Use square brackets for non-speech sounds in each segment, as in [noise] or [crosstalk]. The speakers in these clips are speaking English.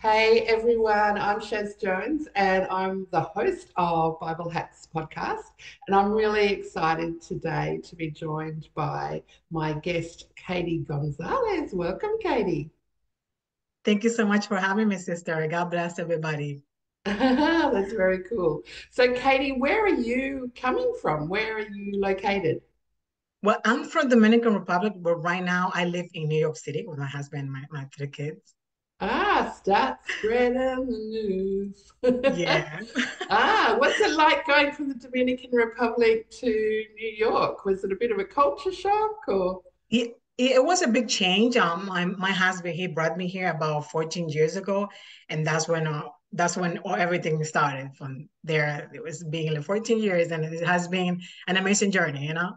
Hey everyone, I'm Shaz Jones and I'm the host of BibleHax podcast. And I'm really excited today to be joined by my guest, Katy Gonzalez. Welcome, Katy. Thank you so much for having me, sister. God bless everybody. [laughs] That's very cool. So, Katy, where are you coming from? Where are you located? Well, I'm from Dominican Republic, but right now I live in New York City with my husband and my, my three kids. Ah, start spreading the news. Yeah. [laughs] ah, what's it like going from the Dominican Republic to New York? Was it a bit of a culture shock or? It, it was a big change. Um, my, my husband, he brought me here about 14 years ago. And that's when uh, that's when everything started from there. It was being like 14 years and it has been an amazing journey, you know?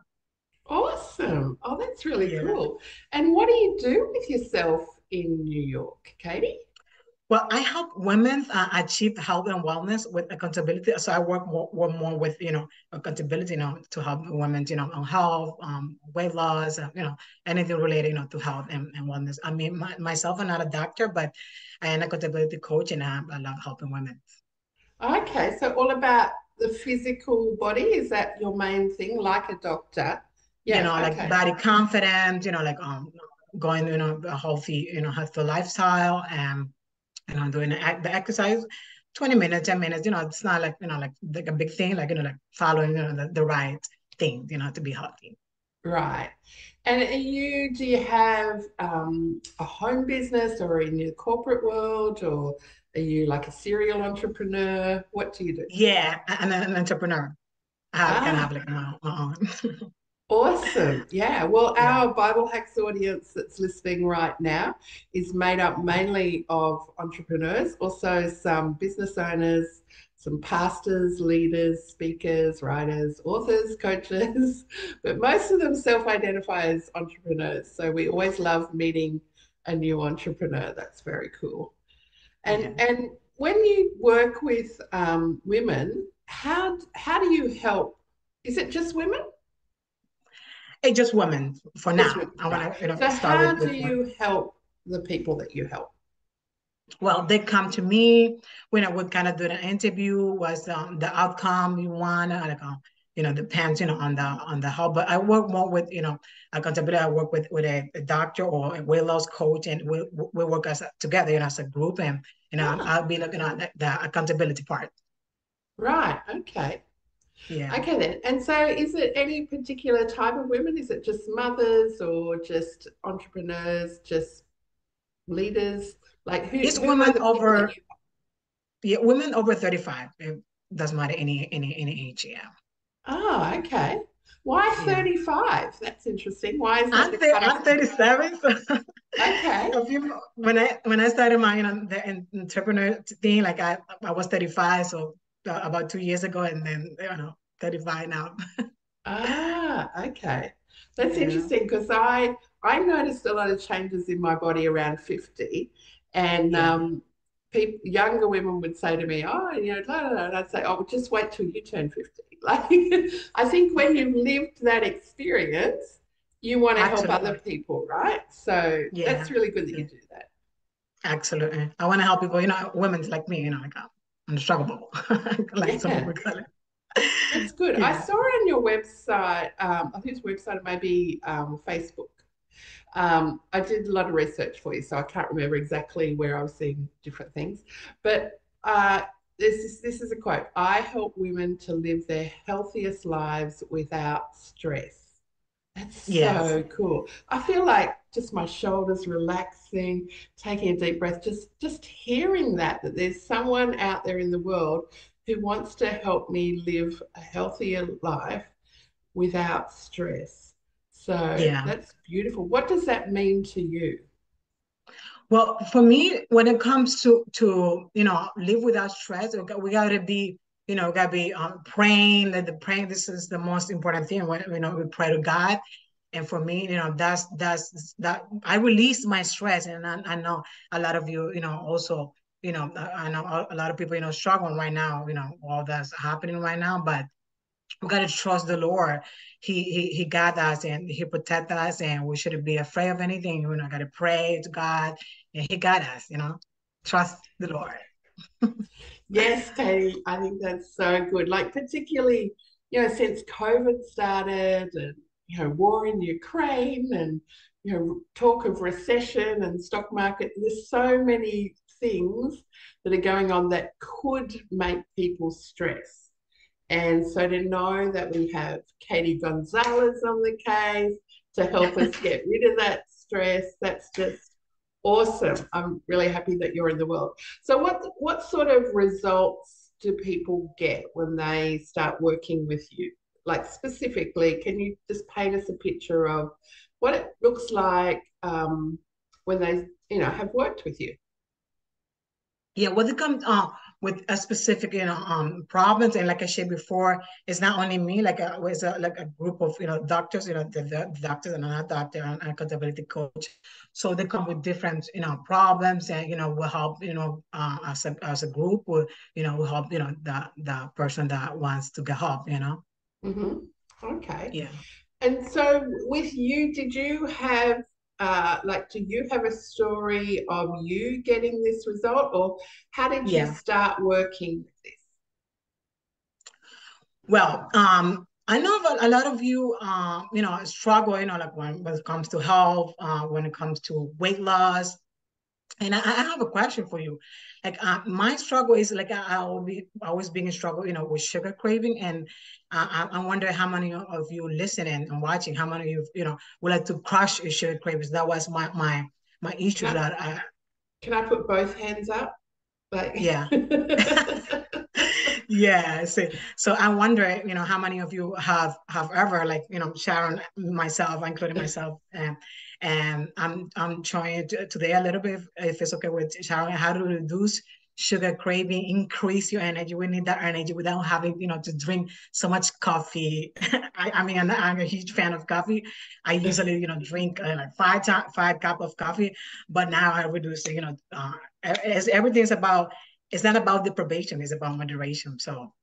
Awesome. Oh, that's really yeah. cool. And what do you do with yourself in New York, Katy? Well, I help women uh, achieve health and wellness with accountability. So I work more, work more with, you know, accountability, you know, to help women, you know, on health, um, weight loss, uh, you know, anything related, you know, to health and, and wellness. I mean, my, myself, I'm not a doctor, but I am an accountability coach and I, I love helping women. Okay. So all about the physical body, is that your main thing, like a doctor? Yeah, you know, okay. like body confidence, you know, like um, going, you know, a healthy, you know, healthy lifestyle and, you know, doing the, the exercise, 20 minutes, 10 minutes, you know, it's not like, you know, like, like a big thing, like, you know, like following, you know, the, the right thing, you know, to be healthy. Right. And you, do you have um, a home business or in the corporate world or are you like a serial entrepreneur? What do you do? Yeah, I'm an entrepreneur. I have, ah. can have like my, my own. [laughs] Awesome. Yeah. Well, our BibleHax audience that's listening right now is made up mainly of entrepreneurs, also some business owners, some pastors, leaders, speakers, writers, authors, coaches, [laughs] but most of them self identify as entrepreneurs. So we always love meeting a new entrepreneur. That's very cool. And, yeah. and when you work with um, women, how, how do you help? Is it just women? It's just women for now. I want to you know, so how do you help the people that you help? Well, they come to me when I would kind of do the interview. Was um, the outcome you want? Like, um, you know, depends, you know, on the on the help. But I work more with, you know, accountability. I work with with a, a doctor or a weight loss coach, and we we work as a, together, you know, as a group, and you know, oh. I'll be looking at the, the accountability part. Right. Okay. Yeah. Okay then. And so is it any particular type of women? Is it just mothers or just entrepreneurs, just leaders? Like who it's women over yeah, women over 35. It doesn't matter any any any age, yeah. Oh, okay. Why 35? Yeah. That's interesting. Why is that? I'm, th- I'm 37. So [laughs] okay. Few, when I when I started my you know, the entrepreneur thing, like I I was 35, so uh, about two years ago, and then you know 35 now. [laughs] ah, okay. That's yeah. interesting because I I noticed a lot of changes in my body around 50, and yeah. um, people, younger women would say to me, "Oh, you know," blah, blah, blah. and I'd say, "Oh, just wait till you turn 50." [laughs] Like, I think when you've lived that experience, you want to help other people, right? So yeah. that's really good that you do that. Absolutely, I want to help people. You know, women like me. You know, like unstruggle, [laughs] like yeah. some would call it. That's good. Yeah. I saw on your website, um, I think it's website, maybe um, Facebook. Um, I did a lot of research for you, so I can't remember exactly where I was seeing different things. But uh, this is, this is a quote I help women to live their healthiest lives without stress. That's yes. so cool. I feel like just my shoulders relaxing, taking a deep breath, just just hearing that that there's someone out there in the world who wants to help me live a healthier life without stress. So yeah. that's beautiful. What does that mean to you? Well, for me, when it comes to to you know live without stress, we got to be you know got to be um, praying. That the praying this is the most important thing. When you know we pray to God, and for me, you know that's that's that I release my stress, and I, I know a lot of you you know also you know, I know a lot of people, you know, struggling right now, you know, all that's happening right now, but we got to trust the Lord. He, he, he got us and he protect us and we shouldn't be afraid of anything. You know, got to pray to God and he got us, you know? trust the Lord. [laughs] yes, Katy, I think that's so good. Like particularly, you know, since COVID started and you know, war in Ukraine and you know, talk of recession and stock market, there's so many things that are going on that could make people stress. And so to know that we have Katy Gonzalez on the case to help us get rid of that stress, that's just awesome. I'm really happy that you're in the world. So what what sort of results do people get when they start working with you? Like specifically, can you just paint us a picture of what it looks like um, when they, you know, have worked with you? Yeah, when it comes uh, with a specific, you know, um, problems, and like I said before, it's not only me. Like uh, a, was a, like a group of you know doctors, you know, the, the doctors and another doctor and accountability coach. So they come with different, you know, problems, and you know, will help, you know, uh, as a as a group, will you know, will help, you know, the the person that wants to get help, you know. Mm-hmm. Okay. Yeah. And so with you, did you have uh, like, do you have a story of you getting this result, or how did you start working with this? Well, um, I know that a lot of you, uh, you know, struggle, you know, like when, when it comes to health, uh, when it comes to weight loss. And I, I have a question for you like uh, my struggle is like I, I will be always being in struggle, you know, with sugar craving, and uh, I, I wonder how many of you listening and watching, how many of you, you know, would like to crush your sugar cravings. That was my my my issue can that I. Can I put both hands up? Like yeah. [laughs] yeah so, so i wonder you know how many of you have have ever like you know sharon myself including myself and and i'm i'm trying to, today a little bit if it's okay with sharon how to reduce sugar craving increase your energy. We need that energy without having you know to drink so much coffee. [laughs] I, I mean I'm, I'm, a huge fan of coffee. I usually you know drink uh, like five five cup of coffee but now i reduce you know uh, as everything's about it's not about deprivation, it's about moderation. So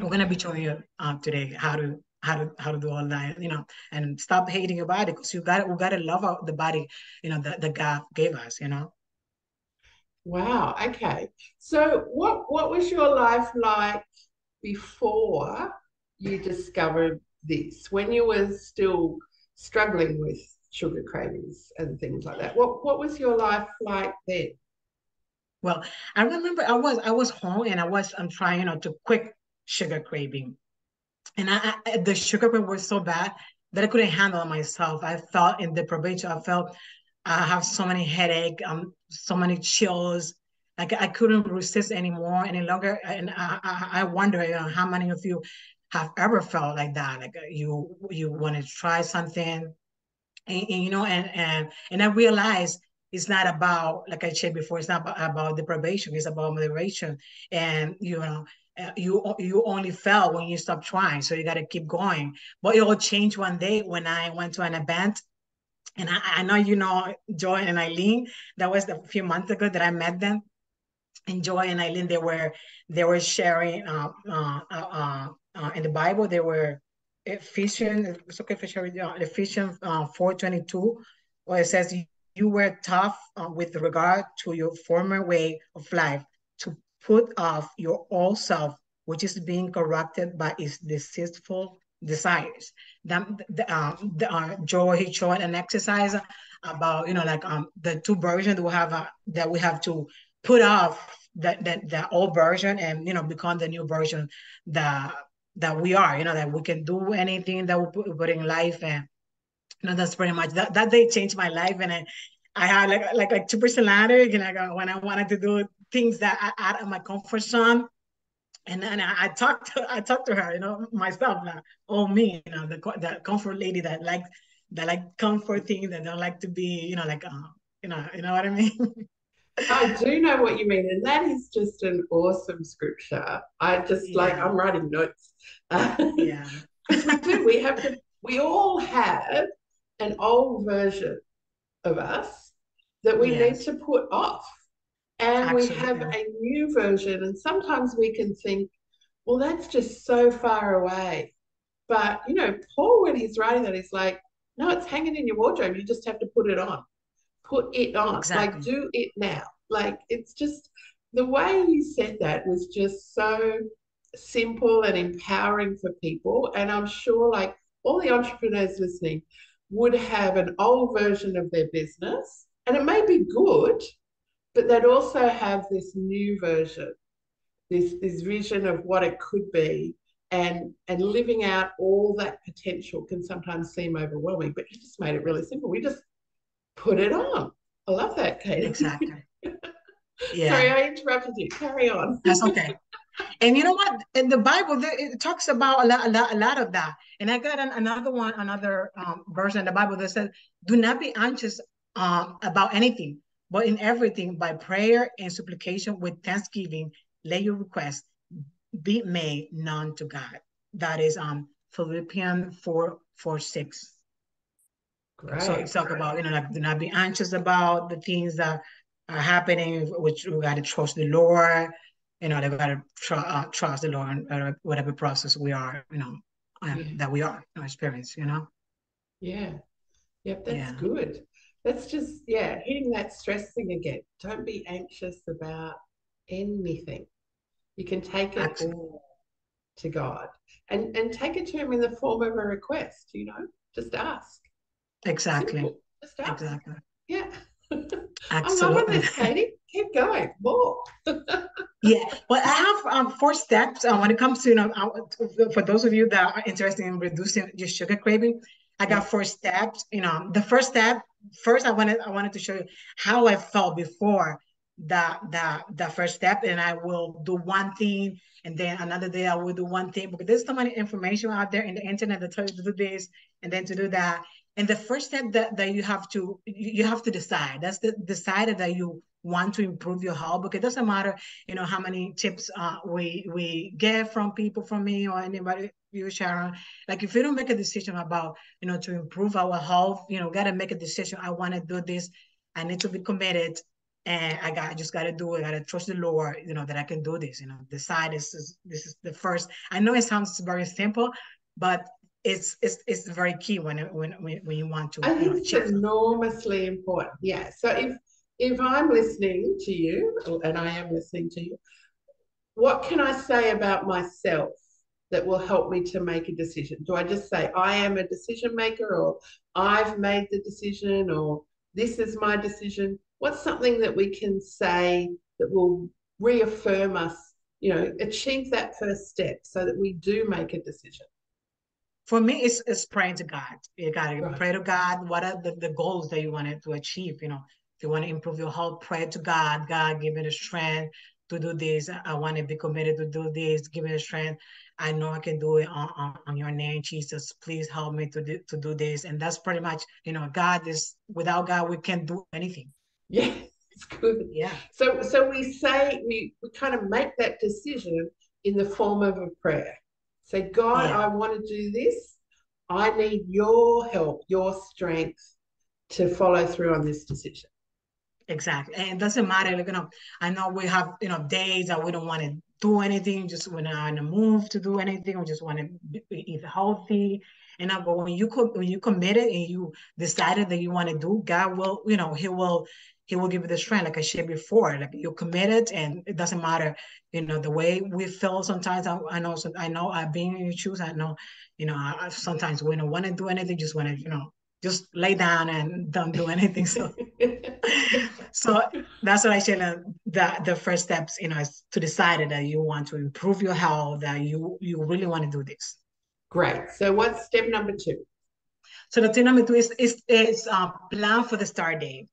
we're gonna be showing you uh, today how to how to how to do all that, you know, and stop hating your body because you got we gotta love the body, you know, that, that God gave us, you know. Wow. Okay. So what what was your life like before you discovered this? When you were still struggling with sugar cravings and things like that. What what was your life like then? Well, I remember I was I was home and I was I'm trying you know to quit sugar craving, and I, I the sugar craving was so bad that I couldn't handle myself. I felt in deprivation. I felt I have so many headache, um, so many chills. Like I couldn't resist anymore any longer. And I, I, I wonder, you know, how many of you have ever felt like that? Like you you want to try something, and, and you know, and and and I realized it's not about like i said before it's not about, about deprivation it's about moderation and you know uh, you you only fell when you stop trying so you got to keep going. But it all changed one day when i went to an event. And I, I know you know joy and eileen. That was a few months ago that i met them. And joy and eileen they were they were sharing uh, uh, uh, uh in the bible they were Ephesians, okay for sharing, Ephesians uh, 4.22, where it says, you were tough uh, with regard to your former way of life put off your old self, which is being corrupted by its deceitful desires. The, the, uh, the uh, Joe he showed an exercise about you know like um the two versions we have uh, that we have to put off that that the old version and you know become the new version that that we are. You know that we can do anything that we put, put in life and no, that's pretty much that. That day changed my life, and I, I had like like like two personality. You know, when I wanted to do things that I, out of my comfort zone, and then I, I talked to I talked to her, you know, myself, like, oh me, you know, the the comfort lady that like that like comfort things that don't like to be, you know, like uh, you know, you know what I mean. [laughs] I do know what you mean, and that is just an awesome scripture. I just yeah. like I'm writing notes. [laughs] yeah, we do. We have to. We all have an old version of us that we yes. need to put off. And Absolutely. we have a new version. And sometimes we can think, well, that's just so far away. But, you know, Paul, when he's writing that, he's like, no, it's hanging in your wardrobe. You just have to put it on. Put it on. Exactly. Like, do it now. Like it's just the way you said that was just so simple and empowering for people. And I'm sure like all the entrepreneurs listening would have an old version of their business and it may be good, but they'd also have this new version, this, this vision of what it could be. And, and living out all that potential can sometimes seem overwhelming, but you just made it really simple. We just put it on. I love that, Kate. Exactly. [laughs] Yeah. Sorry, I interrupted you. Carry on. That's okay. And you know what? In the Bible, it talks about a lot, a lot, a lot of that. And I got an, another one, another um, version in the Bible that says, "Do not be anxious um, about anything, but in everything by prayer and supplication with thanksgiving, let your request be made known to God." That is um Philippians four four six. Great, so it's talk about you know like do not be anxious about the things that are happening, which we got to trust the Lord. You know, they got to tr- uh, trust the Lord in uh, whatever process we are, you know, um, yeah. that we are, you know, experience, you know. Yeah. Yep, that's yeah. good. That's just, yeah, hitting that stress thing again. Don't be anxious about anything. You can take it all to God and, and take it to Him in the form of a request, you know, just ask. Exactly. Just ask. Exactly. Yeah. [laughs] Absolutely. I'm loving this, Katy. Keep going. More. [laughs] yeah. Well, I have um, four steps uh, when it comes to, you know, uh, for those of you that are interested in reducing your sugar craving, I got four steps. You know, the first step, first I wanted I wanted to show you how I felt before the the the first step, and I will do one thing, and then another day I will do one thing because there's so many information out there in the internet that tells you to do this and then to do that and the first step that, that you have to you have to decide that's the decided that you want to improve your health because it doesn't matter you know how many tips uh, we we get from people from me or anybody you sharon like if you don't make a decision about you know to improve our health you know got to make a decision i want to do this i need to be committed and I got I just got to do it. I got to trust the Lord, you know, that I can do this. You know, decide this is this is the first. I know it sounds very simple, but it's it's it's very key when when when you want to. I think it's enormously important. Yeah. So if if I'm listening to you, and I am listening to you, what can I say about myself that will help me to make a decision? Do I just say I am a decision maker, or I've made the decision, or this is my decision? What's something that we can say that will reaffirm us, you know, achieve that first step so that we do make a decision? For me, it's, it's praying to God. You got to right. pray to God. What are the, the goals that you wanted to achieve? You know, if you want to improve your health, pray to God. God, give me the strength to do this. I want to be committed to do this. Give me the strength. I know I can do it on, on, on your name, Jesus. Please help me to do, to do this. And that's pretty much, you know, God is, without God, we can't do anything. Yeah, it's good. Yeah. So, so we say, we, we kind of make that decision in the form of a prayer. Say, God, yeah. I want to do this. I need your help, your strength to follow through on this decision. Exactly. And it doesn't matter, like, you know, I know we have, you know, days that we don't want to do anything, just when I'm in a move to do anything, we just want to eat healthy. And I go, when you when you committed and you decided that you want to do, God will, you know, He will he will give you the strength, like I shared before. Like you're committed, and it doesn't matter, you know, the way we feel. Sometimes I, I know, I know I've been in your shoes. I know, you know, I, sometimes we don't want to do anything, just want to, you know, just lay down and don't do anything. So, [laughs] so that's what I share. Uh, the the first steps, you know, is to decide that you want to improve your health, that you you really want to do this. Great. So, what's step number two? So the step number two is is, is uh, plan for the start day.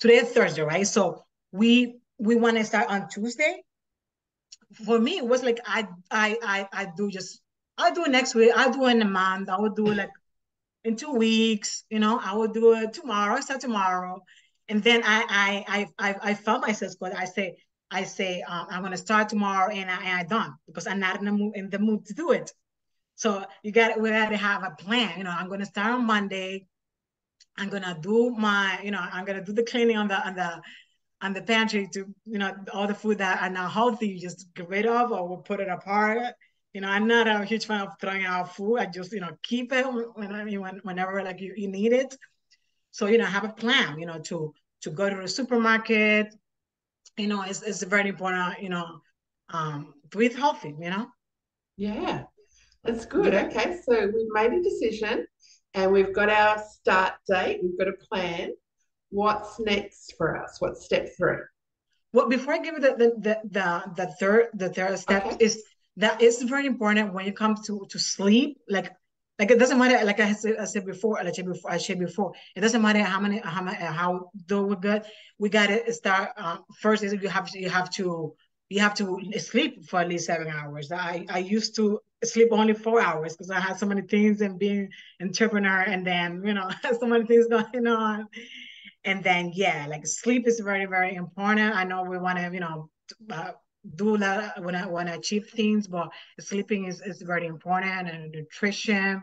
today is Thursday, right? So we we want to start on Tuesday. For me, it was like I I I I do just I'll do it next week. I'll do it in a month. I will do it like in two weeks. You know, I will do it tomorrow. Start tomorrow, and then I I I I, I felt myself because I say I say um, I'm gonna start tomorrow and I and I done because I'm not in the mood in the mood to do it. So you got we got to have a plan. You know, I'm gonna start on Monday. I'm gonna do my, you know, I'm gonna do the cleaning on the on the on the pantry to, you know, all the food that are not healthy, you just get rid of or we'll put it apart. You know, I'm not a huge fan of throwing out food. I just, you know, keep it when I mean when, whenever like you, you need it. So, you know, have a plan, you know, to to go to the supermarket, you know, it's, it's very important, you know, um, eat healthy, you know? Yeah, that's good. Okay, so we've made a decision and we've got our start date, we've got a plan. What's next for us? What's step three? Well, before I give you the the the the, the third the third step okay. is that is very important when it comes to to sleep. Like like it doesn't matter. Like I said, I said before, I said before, I said before, it doesn't matter how many how many how do we good. We got to start uh, first. Is you have to you have to you have to sleep for at least seven hours. I I used to sleep only four hours because I had so many things and being entrepreneur and then you know [laughs] so many things going on. And then yeah like sleep is very very important. I know we want to you know uh, do that when I want to achieve things, but sleeping is, is very important and nutrition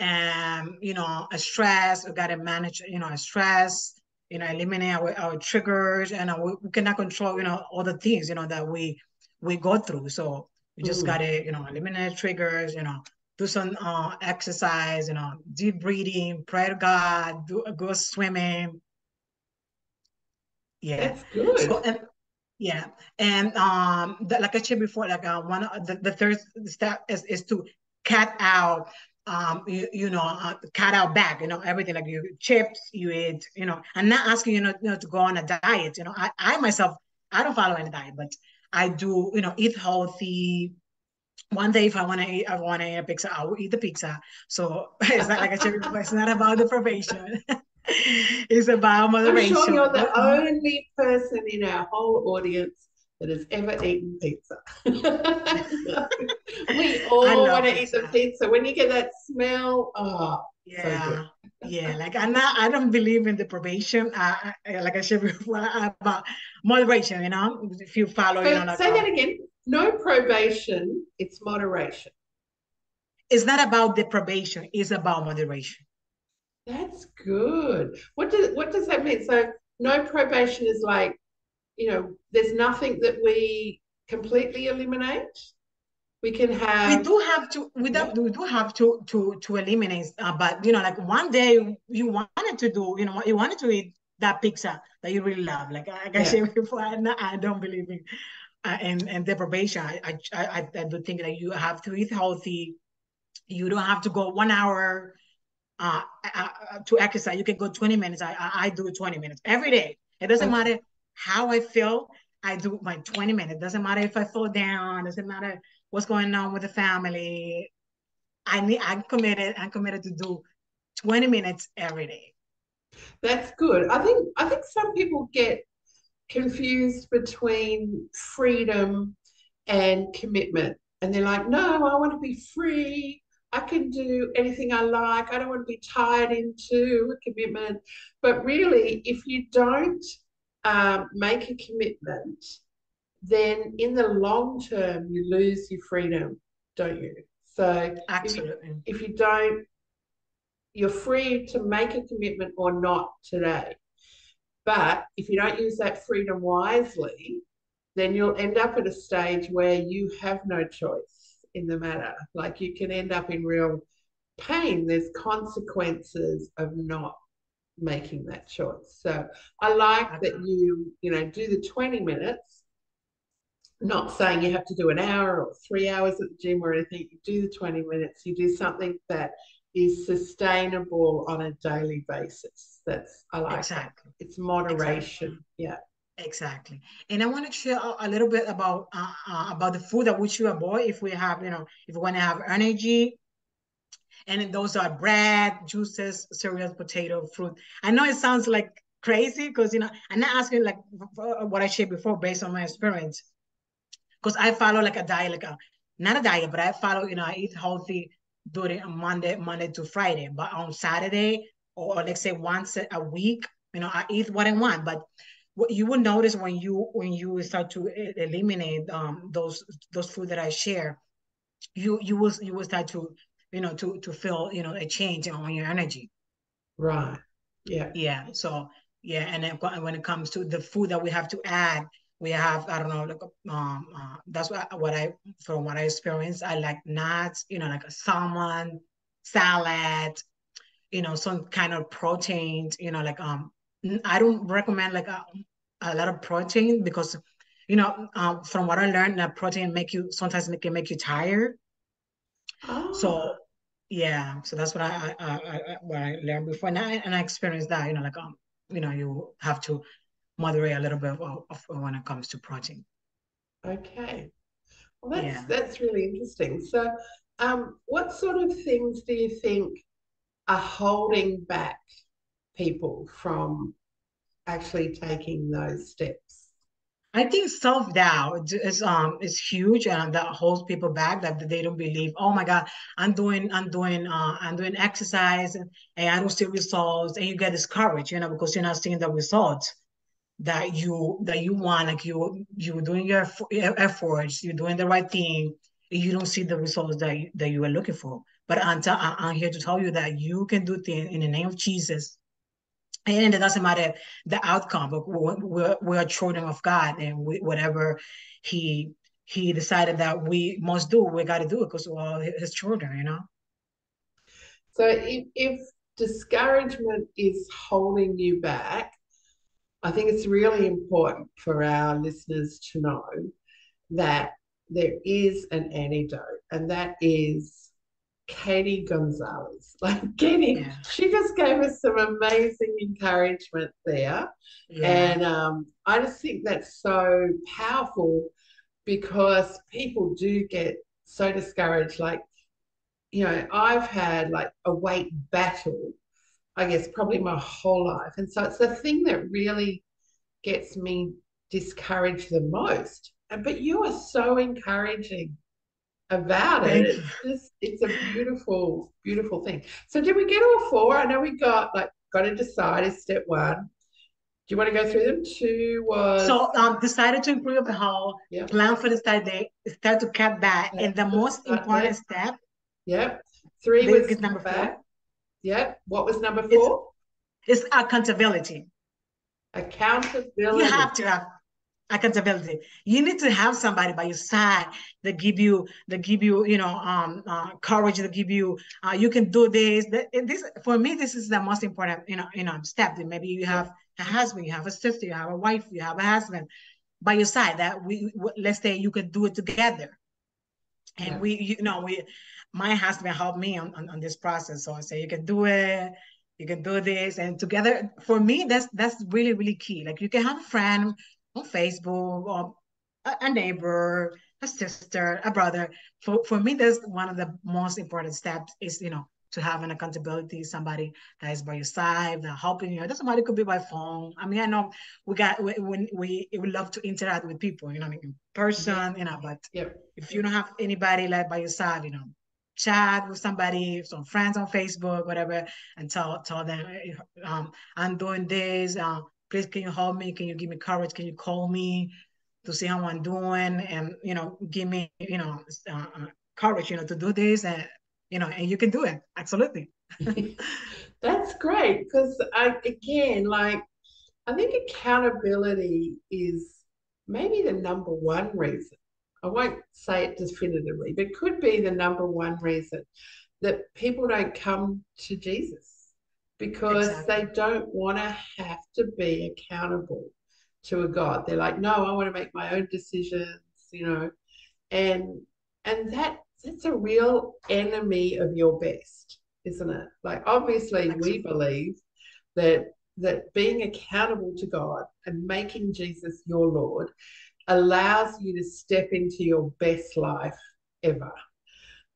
and you know a stress we got to manage you know a stress you know eliminate our, our triggers and we, we, cannot control you know all the things you know that we we go through so we just mm. got to you know eliminate triggers you know do some uh, exercise, you know, deep breathing, pray to God, do go swimming. Yeah, that's good. So, and, yeah, and um, the, like I said before, like uh, one of the, the third step is, is to cut out um, you, you know, uh, cut out back, you know, everything like you chips, you eat, you know, I'm not asking you know, you know to go on a diet. You know, I, I myself, I don't follow any diet, but I do, you know, eat healthy, one day if I want to eat, I want to eat a pizza, I will eat the pizza. So [laughs] it's not like a cherry It's not about deprivation. [laughs] it's about moderation. I'm sure you're the only person in our whole audience that has ever eaten pizza. [laughs] we all want to eat the pizza. When you get that smell, oh, yeah. So yeah, like I'm not, I don't believe in deprivation. Uh, like I said before, about moderation, you know, if you follow, so you know, like, say that again no probation, it's moderation. It's not about the probation, it's about moderation. That's good. What does what does that mean? So no probation is like, you know, there's nothing that we completely eliminate. We can have. We do have to. We do, we do have to to to eliminate. Uh, but you know, like one day you wanted to do, you know, you wanted to eat that pizza that you really love. Like I, I yeah. [laughs] before, I, I don't believe in uh, and and deprivation. I, I I I do think that you have to eat healthy. You don't have to go one hour uh, uh, uh to exercise. You can go 20 minutes. I, I, I do 20 minutes every day. It doesn't matter how I feel. I do my 20 minutes. Doesn't matter if I fall down. Doesn't matter what's going on with the family. I need. I'm committed. I'm committed to do 20 minutes every day. That's good. I think. I think some people get confused between freedom and commitment. And they're like, no, I want to be free. I can do anything I like. I don't want to be tied into a commitment. But really, if you don't um, make a commitment, then in the long term, you lose your freedom, don't you? So, absolutely. If you, if you don't, you're free to make a commitment or not today. But if you don't use that freedom wisely, then you'll end up at a stage where you have no choice in the matter. Like you can end up in real pain. There's consequences of not making that choice. So I like that you, you know, do the 20 minutes, not saying you have to do an hour or three hours at the gym or anything. You do the 20 minutes, you do something that is sustainable on a daily basis. That's I like exactly. That. It's moderation. Exactly. Yeah. Exactly, and I want to share a little bit about uh, uh, about the food that we should avoid if we have, you know, if we want to have energy. And those are bread, juices, cereals, potato, fruit. I know it sounds like crazy because you know I'm not asking like what I shared before based on my experience, because I follow like a diet, like a not a diet, but I follow you know I eat healthy during Monday, Monday to Friday. But on Saturday, or, or let's say once a week, you know, I eat what I want. But what you will notice when you when you start to eliminate um, those those food that I share, you you will you will start to you know to to feel you know a change on your energy. Right. Yeah. Yeah. So yeah, and then when it comes to the food that we have to add, we have i don't know like um uh, that's what, what i from what i experienced i like nuts you know like a salmon salad you know some kind of protein, you know like um i don't recommend like a, a lot of protein because you know um, from what I learned that protein make you sometimes make it make you tired. Oh. So yeah, so that's what I, I, I, what I learned before, and I and I experienced that. You know, like um, you know, you have to moderate a little bit of, of when it comes to protein. Okay, well that's yeah. that's really interesting. So, um, what sort of things do you think are holding back people from actually taking those steps? I think self doubt is um is huge and that holds people back that they don't believe. Oh my God, I'm doing I'm doing uh I'm doing exercise and, and I don't see results, and you get discouraged, you know, because you're not seeing the results that you that you want. Like you you're doing your efforts, you're doing the right thing, you don't see the results that you, that you are looking for. But I'm, t- I'm here to tell you that you can do things in the name of Jesus and it doesn't matter the outcome but we're, children of god and we, whatever he he decided that we must do we got to do it because we're all his children you know? So if, if discouragement is holding you back i think it's really important for our listeners to know that there is an antidote and that is Katy Gonzalez. [laughs] Like Katy, yeah. she just gave us some amazing encouragement there. Yeah. And um, I just think that's so powerful because people do get so discouraged. Like, you know, I've had like a weight battle, I guess, probably my whole life. And so it's the thing that really gets me discouraged the most. But you are so encouraging about it. It's just it's a beautiful, beautiful thing. So did we get all four? I know we got like got to decide is step one. Do you want to go through them? Two was so um decided to improve the whole yep. plan for the start day, start to cut back. and the most important step. Yep. Three was number four. Yep. What was number four? It's, it's accountability. Accountability. You have to have accountability. You need to have somebody by your side that give you that give you you know um uh, courage that give you uh, you can do this. That this for me this is the most important you know you know step. That maybe you have a husband, you have a sister, you have a wife, you have a husband by your side that we let's say you can do it together. And yeah. we you know we my husband helped me on, on, on this process. So I say you can do it you can do this and together for me that's that's really really key like you can have a friend on Facebook or a, neighbor, a sister, a brother. For, for me, that's one of the most important steps is, you know, to have an accountability, somebody that is by your side, that helping you. That somebody could be by phone. I mean, I know we got we we, we love to interact with people, you know, in person, you know. But if you don't have anybody like by your side, you know, chat with somebody, some friends on Facebook, whatever, and tell tell them, um, I'm doing this. Uh, please can you help me? Can you give me courage? Can you call me to see how I'm doing? And, you know, give me, you know, uh, uh courage, you know, to do this and, you know, and you can do it. Absolutely. [laughs] That's great. Because I, again, like, I think accountability is maybe the number one reason. I won't say it definitively, but could be the number one reason that people don't come to Jesus because exactly. they don't want to have to be accountable to a God. They're like, no, I want to make my own decisions, you know, and and that that's a real enemy of your best, isn't it? Like obviously we believe that that being accountable to God and making Jesus your Lord allows you to step into your best life ever.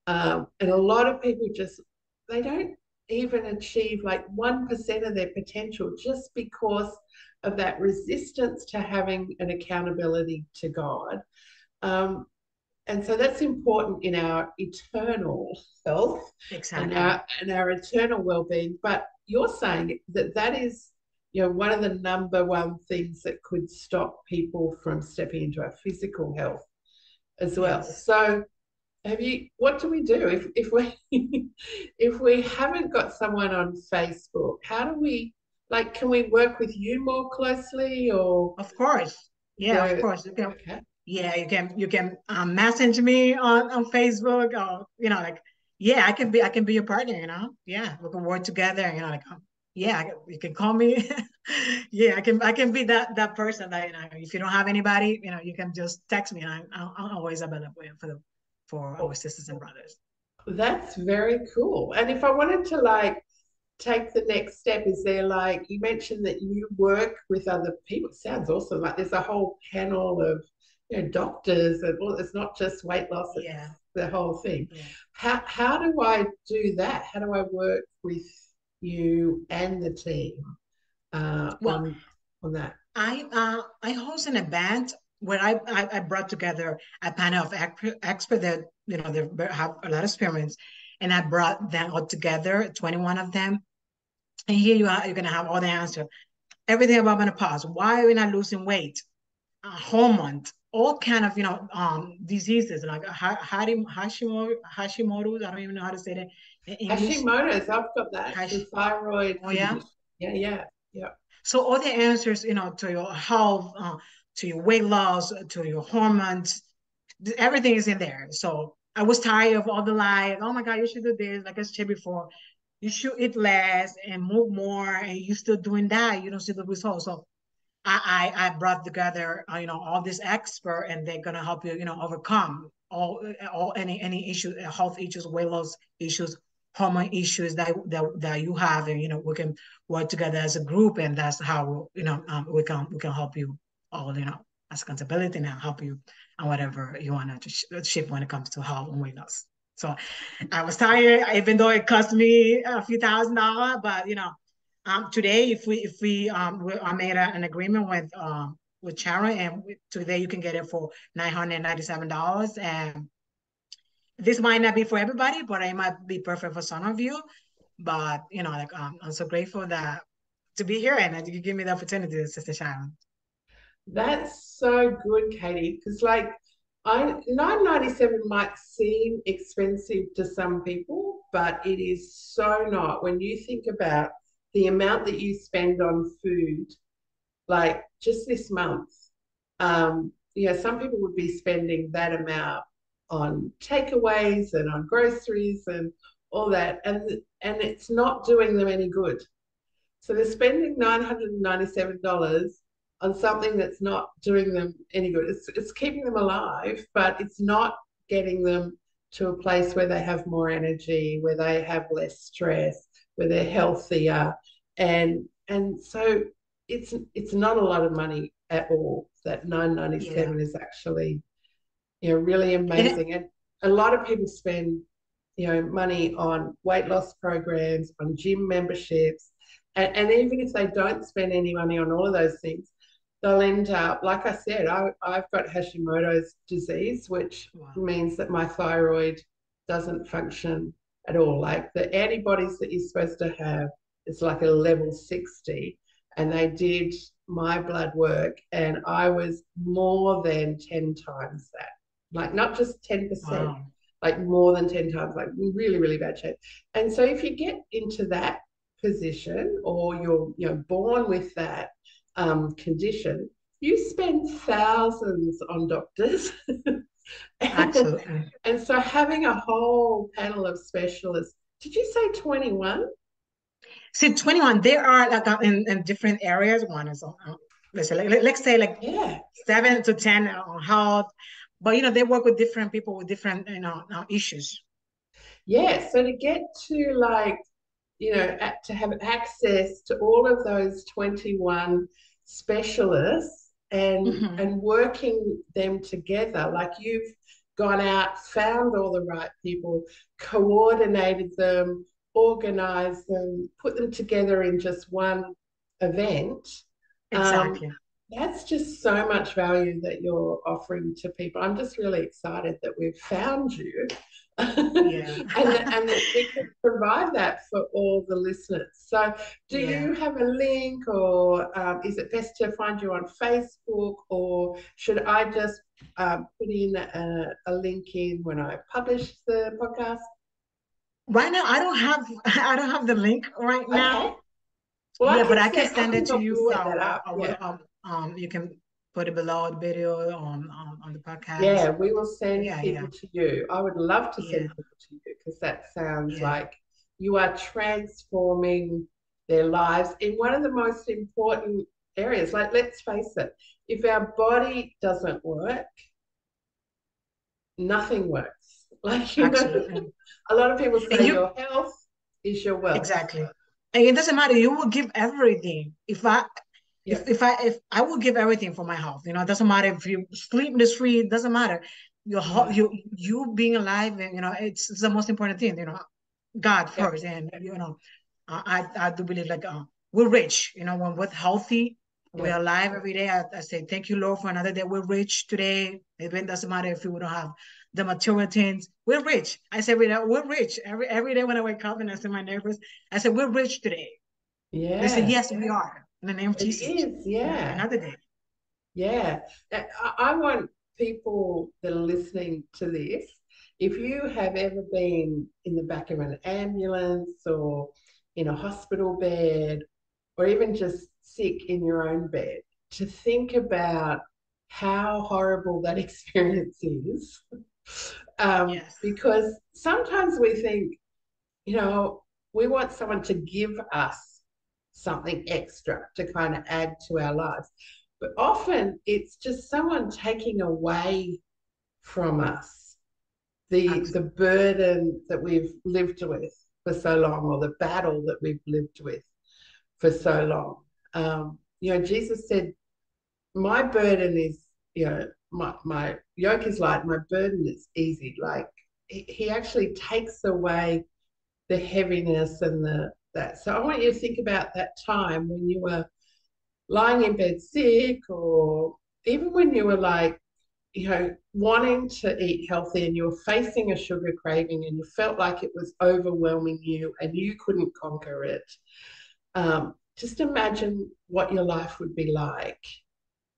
Um, and a lot of people just they don't even achieve like 1% of their potential just because of that resistance to having an accountability to God. Um, and so that's important in our eternal health exactly. and, our, and our eternal well-being. But you're saying that that is, you know, one of the number one things that could stop people from stepping into our physical health as well. Yes. So have you what do we do? If, if we [laughs] if we haven't got someone on facebook how do we like can we work with you more closely or? Of course. Yeah of course. You can, okay. yeah you can you can um, message me on on facebook or you know like yeah i can be i can be your partner you know? Yeah we can work together you know like um, yeah, you can call me. [laughs] yeah, I can I can be that that person that you know if you don't have anybody, you know, you can just text me and I, I'm always available for the for our sisters and brothers. That's very cool. And if I wanted to like take the next step, is there like you mentioned that you work with other people? It sounds awesome. Like there's a whole panel of you know doctors and well, it's not just weight loss. It's yeah. the whole thing. Yeah. How how do I do that? How do I work with you and the team uh, well, on on that? I uh, I host an event where I, I, I brought together a panel of experts that you know they have a lot of experience, and I brought them all together, twenty one of them, and here you are. You're gonna have all the answer, everything about menopause. Why are we not losing weight? Uh, hormones, all kind of you know um diseases like Hashimoto, Hashimoto's. I don't even know how to say that. Hashimoto's. I've got that. Hash- thyroid. Oh yeah. Yeah, yeah, yeah. So all the answers, you know, to your health, uh, to your weight loss, to your hormones, everything is in there. So I was tired of all the lies. Oh my God, you should do this. Like I said before, you should eat less and move more, and you still doing that. You don't see the results. So I I, I brought together uh, you know all these experts, and they're gonna help you you know overcome all all any any issues, health issues, weight loss issues, hormone issues that, that that you have, and you know we can work together as a group, and that's how you know um, we can we can help you all, you know, accountability and help you and whatever you want to sh- shift when it comes to health and weight loss. So I was tired, even though it cost me a few thousand dollars, but you know, um, today if we if we um we, I made a, an agreement with um with Sharon and we, today you can get it for nine hundred ninety seven dollars and this might not be for everybody, but it might be perfect for some of you. But you know, like um, I'm so grateful that to be here and you give me the opportunity, Sister Sharon. That's so good, Katy. Because like I nine ninety seven might seem expensive to some people, but it is so not when you think about the amount that you spend on food, like just this month. Um, you know, some people would be spending that amount on takeaways and on groceries and all that, and and it's not doing them any good. So they're spending nine hundred and ninety seven dollars on something that's not doing them any good. It's, it's keeping them alive, but it's not getting them to a place where they have more energy, where they have less stress, where they're healthier. And and so it's it's not a lot of money at all. That 997 yeah. is actually you know really amazing. Yeah. And a lot of people spend you know money on weight loss programs, on gym memberships. And, and even if they don't spend any money on all of those things, they'll end up, like I said, I, I've got Hashimoto's disease, which wow. means that my thyroid doesn't function at all. Like the antibodies that you're supposed to have, it's like a level 60. And they did my blood work, and I was more than 10 times that. Like not just 10%, wow. like more than 10 times, like really, really bad shape. And so if you get into that position or you're you know born with that um, condition, you spend thousands on doctors. [laughs] Absolutely. and so having a whole panel of specialists, did you say 21? See, 21, there are like uh, in, in different areas. One is on, uh, let's say, like, let's say like yeah. seven to 10 on health, but you know, they work with different people with different, you know, uh, issues. Yeah. So to get to like you know, to have access to all of those 21 specialists and mm-hmm. and working them together. Like you've gone out found all the right people coordinated them organized them put them together in just one event. Um, exactly. um, that's just so much value that you're offering to people. I'm just really excited that we've found you yeah. [laughs] and, that, and that we can provide that for all the listeners. So, do yeah. you have a link, or um, is it best to find you on Facebook, or should I just um, put in a, a, link in when I publish the podcast? Right now, I don't have [laughs] I don't have the link right now. Okay. Well, yeah, I but I can send it to you. Uh, yeah. um, um, you can put it below the video on, on, on the podcast. Yeah, we will send yeah, people yeah. to you. I would love to send yeah. people to you because that sounds like you are transforming their lives in one of the most important areas. Like, let's face it, if our body doesn't work, nothing works. [laughs] Like, you know, a lot of people say you, your health is your wealth. Exactly. And it doesn't matter. You will give everything. If I yeah. if, if I if I will give everything for my health, you know, it doesn't matter if you sleep in the street, it doesn't matter. Your health, you you being alive, and you know, it's, it's the most important thing. You know, God first, yeah. and you know, I I do believe like uh, we're rich. You know, when we're healthy, yeah. we're alive every day. I, I, say thank you, Lord, for another day. We're rich today. It doesn't matter if we don't have the material things. We're rich. I say every day, we're rich. Every every day when I wake up and I see my neighbors, I said we're rich today. Yeah. They said yes, we are. In the name of it Jesus. Is. Yeah. Another day. Yeah. I, I want people that are listening to this if you have ever been in the back of an ambulance or in a hospital bed or even just sick in your own bed, to think about how horrible that [laughs] experience is. um, yes. Because sometimes we think, you know, we want someone to give us something extra to kind of add to our lives. But often it's just someone taking away from us the Absolutely. the burden that we've lived with for so long, or the battle that we've lived with for so long. Um, you know, Jesus said, "My burden is, you know, my my yoke is light, my burden is easy." Like he, he actually takes away the heaviness and the that. So I want you to think about that time when you were lying in bed sick, or even when you were like you know, wanting to eat healthy and you were facing a sugar craving and you felt like it was overwhelming you and you couldn't conquer it, um, just imagine what your life would be like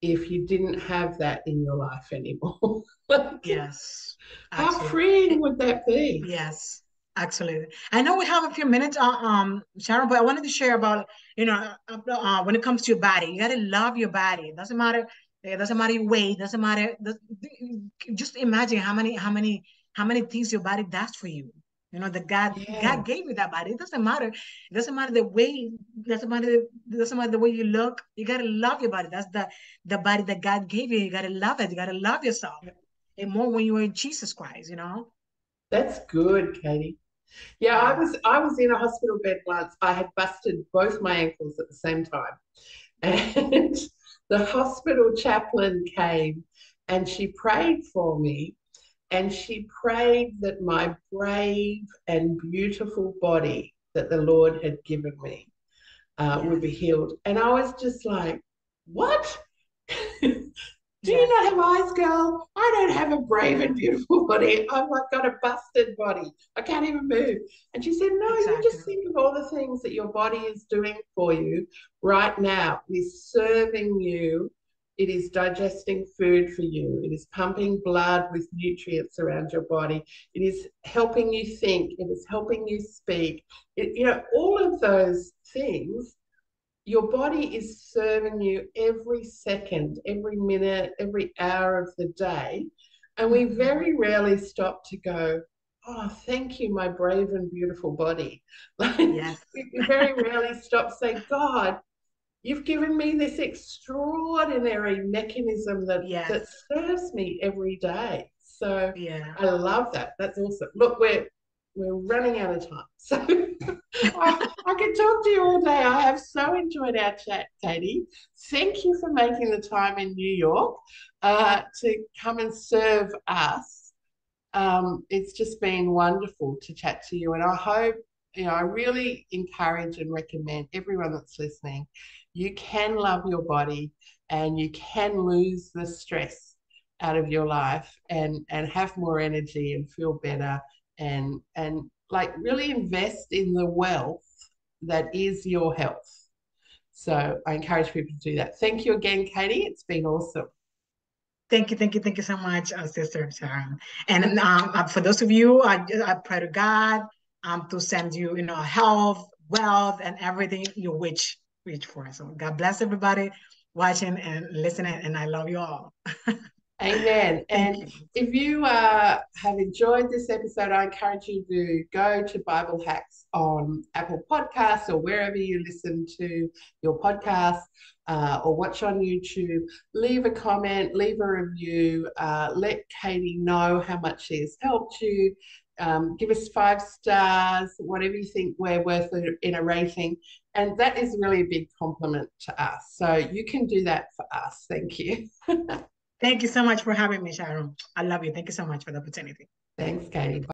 if you didn't have that in your life anymore. [laughs] like, yes. Absolutely. How freeing would that be? Yes. Absolutely. I know we have a few minutes, uh, um, Sharon, but I wanted to share about, you know, uh, uh, when it comes to your body, you got to love your body. It doesn't matter it doesn't matter your weight. Doesn't matter. Just imagine how many, how many, how many things your body does for you. You know, the God, yeah. God gave you that body. It doesn't matter. It doesn't matter the way. It doesn't matter. It doesn't matter the way you look. You gotta love your body. That's the the body that God gave you. You gotta love it. You gotta love yourself. And more when you're in Jesus Christ. You know. That's good, Katy. Yeah, I was I was in a hospital bed once. I had busted both my ankles at the same time, [laughs] and the hospital chaplain came and she prayed for me. And she prayed that my brave and beautiful body that the Lord had given me uh, yes. would be healed. And I was just like, what? [laughs] Do yes. you not have eyes, girl? I don't have a brave and beautiful [laughs] body. I've like got a busted body. I can't even move. And she said, No, exactly. you just think of all the things that your body is doing for you right now. It is serving you. It is digesting food for you. It is pumping blood with nutrients around your body. It is helping you think. It is helping you speak. It, you know, all of those things your body is serving you every second, every minute, every hour of the day. And we very rarely stop to go, Oh, thank you, my brave and beautiful body. [laughs] Like, yes. we very rarely stop saying, God, you've given me this extraordinary mechanism that, yes. that serves me every day. So yeah. I love that. That's awesome. Look, we're we're running out of time. [laughs] So I, I can talk to you all day. I have so enjoyed our chat, Katy. Thank you for making the time in New York uh, to come and serve us. Um, it's just been wonderful to chat to you. And I hope, you know, I really encourage and recommend everyone that's listening, you can love your body and you can lose the stress out of your life and and have more energy and feel better and and like really invest in the wealth that is your health. So I encourage people to do that. Thank you again, Katy. It's been awesome. Thank you, thank you, thank you so much, uh, Sister Sharon. And um, uh, for those of you, I, I pray to God um, to send you, you know, health, wealth, and everything you wish wish for. So God bless everybody watching and listening, and I love you all. [laughs] Amen. And if you uh, have enjoyed this episode, I encourage you to go to BibleHax on Apple Podcasts or wherever you listen to your podcast uh, or watch on YouTube. Leave a comment, leave a review, uh, let Katy know how much she has helped you. Um, give us five stars, whatever you think we're worth in a rating. And that is really a big compliment to us. So you can do that for us. Thank you. [laughs] Thank you so much for having me, Sharon. I love you. Thank you so much for the opportunity. Thanks, Katy.